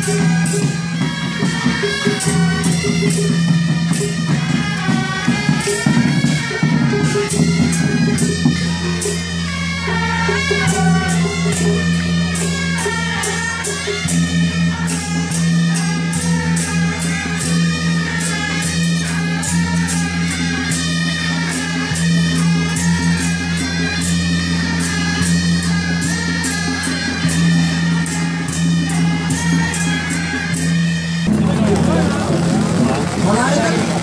Música もらた